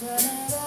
da da